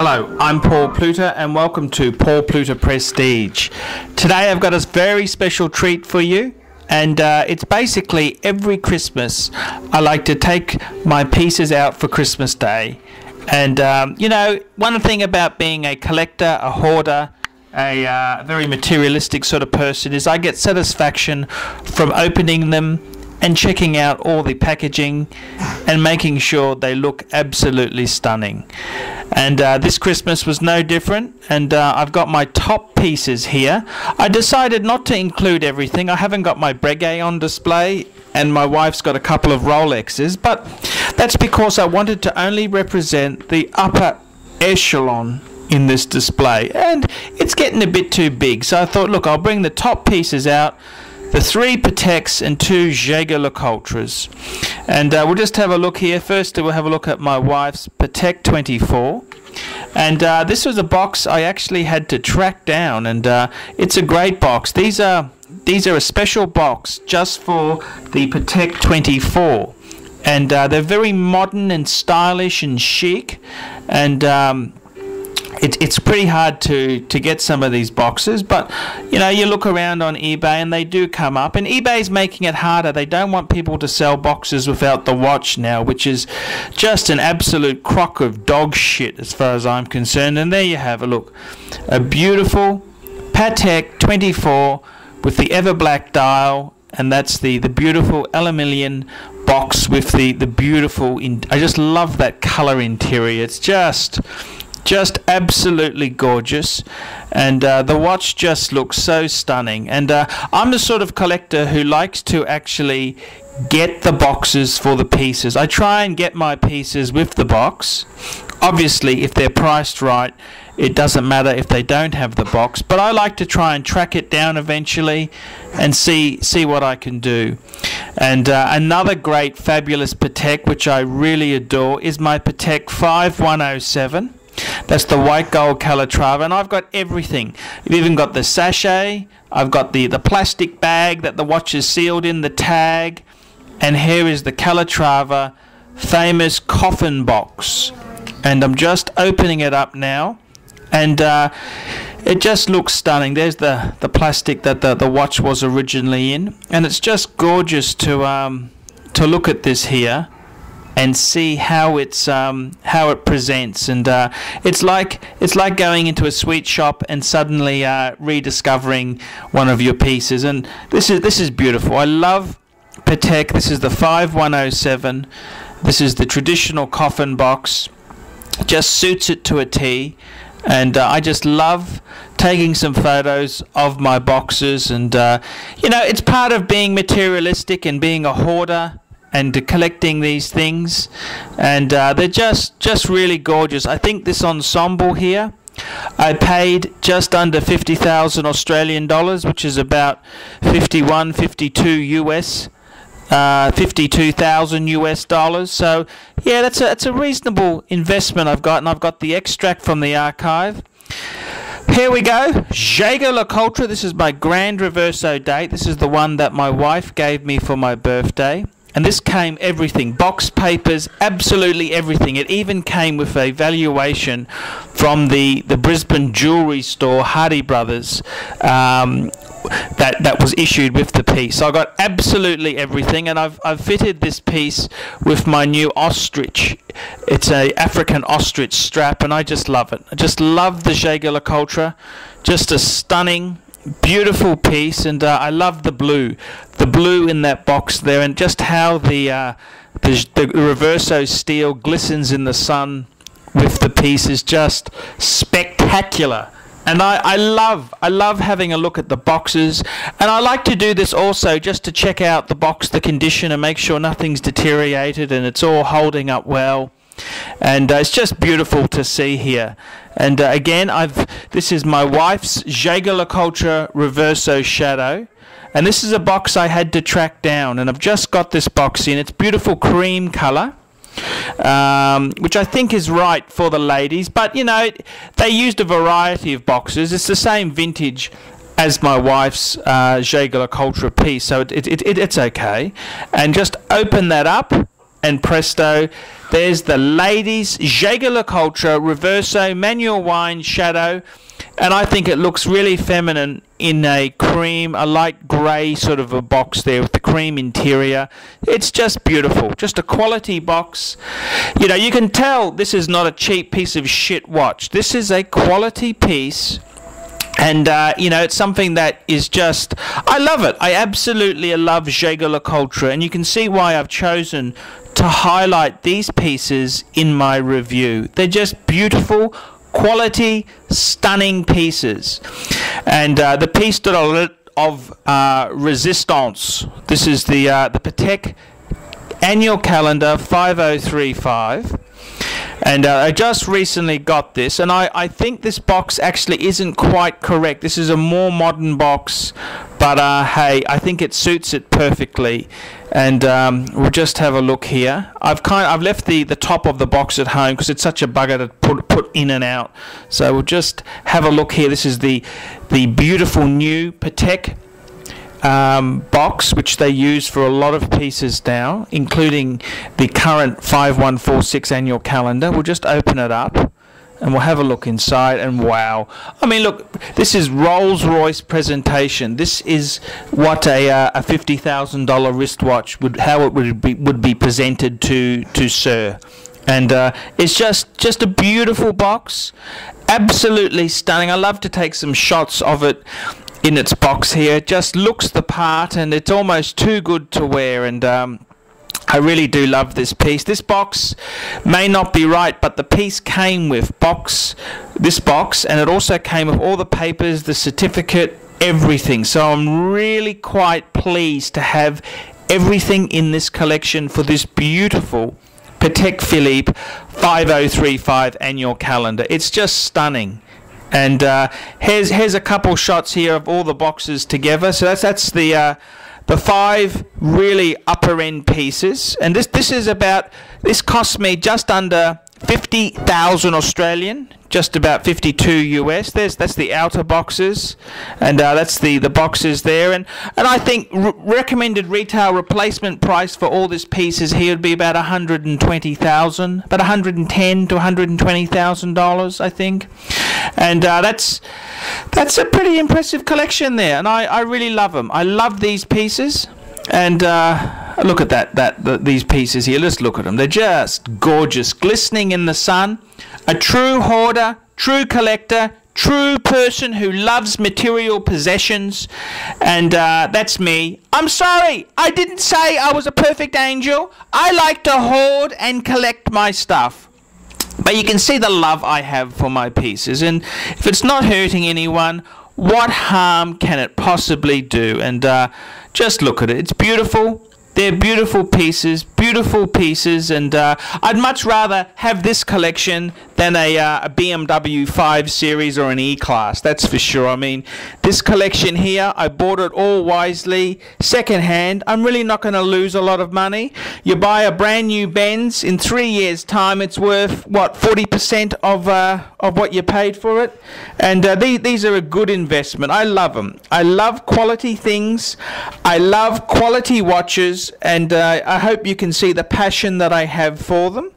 Hello, I'm Paul Pluta and welcome to Paul Pluta Prestige. Today I've got a very special treat for you and uh, it's basically every Christmas I like to take my pieces out for Christmas Day. And um, you know, one thing about being a collector, a hoarder, a uh, very materialistic sort of person is I get satisfaction from opening them and checking out all the packaging and making sure they look absolutely stunning. And uh, this Christmas was no different. And uh, I've got my top pieces here. I decided not to include everything. I haven't got my Breguet on display, and my wife's got a couple of Rolexes. But that's because I wanted to only represent the upper echelon in this display. And it's getting a bit too big. So I thought, look, I'll bring the top pieces out the three Pateks and two Jaeger-LeCoultres. And uh, we'll just have a look here. First, we'll have a look at my wife's Patek 24. And uh, this was a box I actually had to track down, and uh, it's a great box. These are these are a special box just for the Patek 24, and uh, they're very modern and stylish and chic, and um, it, it's pretty hard to, to get some of these boxes, but you know, you look around on eBay and they do come up, and eBay's making it harder. They don't want people to sell boxes without the watch now, which is just an absolute crock of dog shit as far as I'm concerned. And there you have a Look, a beautiful Patek 24 with the ever black dial, and that's the the beautiful Elemillion box with the the beautiful. I just love that color interior. It's just just absolutely gorgeous. And uh, the watch just looks so stunning. And uh, I'm the sort of collector who likes to actually get the boxes for the pieces. I try and get my pieces with the box. Obviously if they're priced right it doesn't matter if they don't have the box. But I like to try and track it down eventually and see see what I can do. And uh, another great fabulous Patek which I really adore is my Patek 5107 that's the white gold Calatrava, and I've got everything. I've even got the sachet. I've got the the plastic bag that the watch is sealed in, the tag, and here is the Calatrava famous coffin box. And I'm just opening it up now, and. Uh, it just looks stunning. There's the, the plastic that the, the watch was originally in, and it's just gorgeous to um, to look at this here and see how it's um, how it presents. And uh, it's like it's like going into a sweet shop and suddenly uh, rediscovering one of your pieces. And this is this is beautiful. I love Patek. This is the 5107. This is the traditional coffin box. Just suits it to a T. And uh, I just love taking some photos of my boxes. And, uh, you know, it's part of being materialistic and being a hoarder and collecting these things and uh, they're just just really gorgeous I think this ensemble here I paid just under 50,000 Australian dollars which is about 51 52 US uh, 52,000 US dollars so yeah that's a, that's a reasonable investment I've got and I've got the extract from the archive here we go. Jaeger-LeCoultre. This is my Grand Reverso date. This is the one that my wife gave me for my birthday. And this came everything box papers, absolutely everything. It even came with a valuation from the, the Brisbane jewelry store, Hardy Brothers, um, that, that was issued with the piece. So I got absolutely everything, and I've, I've fitted this piece with my new ostrich. It's a African ostrich strap, and I just love it. I just love the Jaeger-LeCoultre. Just a stunning beautiful piece, and uh, I love the blue, the blue in that box there, and just how the uh, the, the reverso steel glistens in the sun with the piece is just spectacular. And I, I love I love having a look at the boxes, and I like to do this also just to check out the box, the condition, and make sure nothing's deteriorated and it's all holding up well and uh, it's just beautiful to see here. And uh, again, I've this is my wife's Jaeger-LeCoultre Reverso Shadow. And this is a box I had to track down, and I've just got this box in. It's beautiful cream color, um, which I think is right for the ladies. But you know, they used a variety of boxes. It's the same vintage as my wife's uh, Jaeger-LeCoultre piece, so it, it, it, it's okay. And just open that up and presto, there's the ladies Jaeger LeCoultre Reverso Manual Wine Shadow. And I think it looks really feminine in a cream, a light grey sort of a box there with the cream interior. It's just beautiful. Just a quality box. You know, you can tell this is not a cheap piece of shit watch. This is a quality piece and uh, you know it's something that is just I love it. I absolutely love Jaeger LeCoultre, and you can see why I've chosen to highlight these pieces in my review. They're just beautiful, quality, stunning pieces, and uh, the piece that of uh, resistance. This is the uh, the Patek annual calendar 5035 and uh, I just recently got this, and I, I think this box actually isn't quite correct. This is a more modern box, but uh, hey, I think it suits it perfectly. And um, we'll just have a look here. I've kind of, I've left the, the top of the box at home because it's such a bugger to put put in and out. So we'll just have a look here. This is the the beautiful new Patek um, box, which they use for a lot of pieces now, including the current 5146 annual calendar. We'll just open it up and we'll have a look inside and wow. I mean look this is rolls royce presentation. This is what a, uh, a $50000 wristwatch would how it would be would be presented to to sir. And uh, it's just just a beautiful box. Absolutely stunning. I love to take some shots of it in its box here. Just looks the part and it's almost too good to wear and um, I really do love this piece. This box may not be right, but the piece came with box, this box, and it also came with all the papers, the certificate, everything. So I'm really quite pleased to have everything in this collection for this beautiful Patek Philippe 5035 annual calendar. It's just stunning. And uh, here's here's a couple shots here of all the boxes together. So that's that's the uh, the five really upper end pieces. And this this is about this cost me just under fifty thousand Australian just about 52 US. There's that's the outer boxes, and uh, that's the the boxes there. And and I think recommended retail replacement price for all this pieces here would be about 120,000, about 110 to 120 thousand dollars, I think. And uh, that's that's a pretty impressive collection there, and I I really love them. I love these pieces, and. Uh, look at that, that, these pieces here. Let's look at them. They're just gorgeous, glistening in the sun. A true hoarder, true collector, true person who loves material possessions, and uh, that's me. I'm sorry, I didn't say I was a perfect angel. I like to hoard and collect my stuff. But you can see the love I have for my pieces, and if it's not hurting anyone, what harm can it possibly do? And uh, just look at it. It's beautiful. They're beautiful pieces, beautiful pieces, and uh, I'd much rather have this collection than a, uh, a BMW 5 Series or an E-Class, that's for sure. I mean, this collection here, I bought it all wisely, second-hand. I'm really not going to lose a lot of money. You buy a brand new Benz, in three years' time, it's worth, what, 40% of, uh, of what you paid for it? And uh, these, these are a good investment. I love them. I love quality things. I love quality watches, and uh, I hope you can see the passion that I have for them.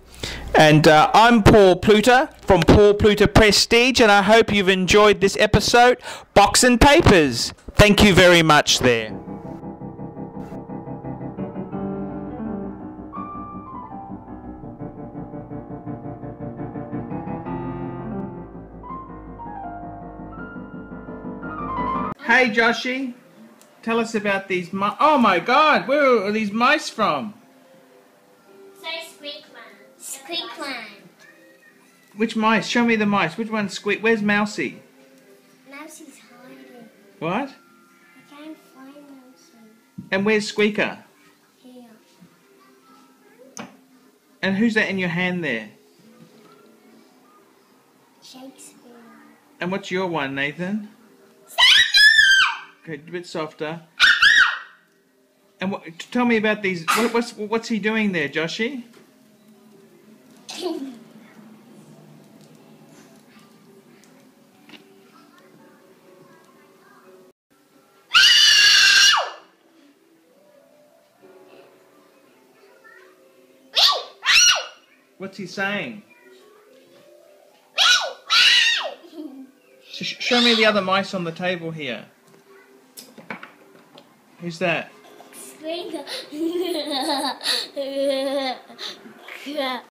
And uh, I'm Paul Pluta from Paul Pluta Prestige, and I hope you've enjoyed this episode. Box and Papers. Thank you very much there. Hey Joshy, tell us about these. Oh my god, where are these mice from? Which mice? Show me the mice. Which one's Squeak? Where's Mousy? Mousy's hiding. What? I can't find Mousy. And where's Squeaker? Here. And who's that in your hand there? Shakespeare. And what's your one, Nathan? Okay, a bit softer. And what, tell me about these. What, what's what's he doing there, Joshy? What's he saying? Sh- show me the other mice on the table here. Who's that?